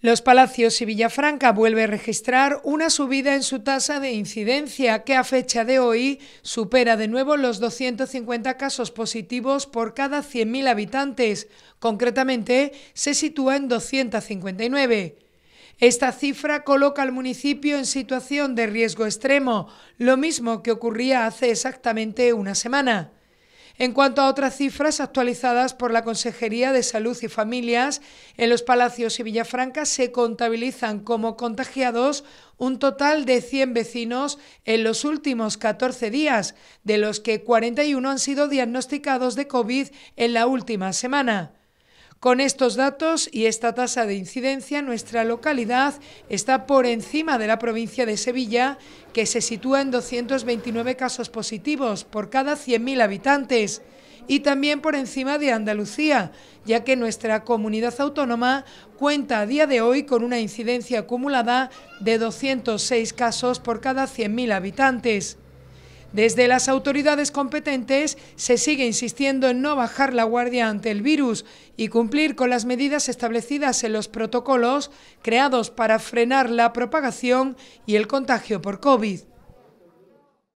Los Palacios y Villafranca vuelve a registrar una subida en su tasa de incidencia que a fecha de hoy supera de nuevo los 250 casos positivos por cada 100.000 habitantes. Concretamente, se sitúa en 259. Esta cifra coloca al municipio en situación de riesgo extremo, lo mismo que ocurría hace exactamente una semana. En cuanto a otras cifras actualizadas por la Consejería de Salud y Familias, en los Palacios y Villafranca se contabilizan como contagiados un total de 100 vecinos en los últimos 14 días, de los que 41 han sido diagnosticados de COVID en la última semana. Con estos datos y esta tasa de incidencia, nuestra localidad está por encima de la provincia de Sevilla, que se sitúa en 229 casos positivos por cada 100.000 habitantes, y también por encima de Andalucía, ya que nuestra comunidad autónoma cuenta a día de hoy con una incidencia acumulada de 206 casos por cada 100.000 habitantes. Desde las autoridades competentes se sigue insistiendo en no bajar la guardia ante el virus y cumplir con las medidas establecidas en los protocolos creados para frenar la propagación y el contagio por COVID.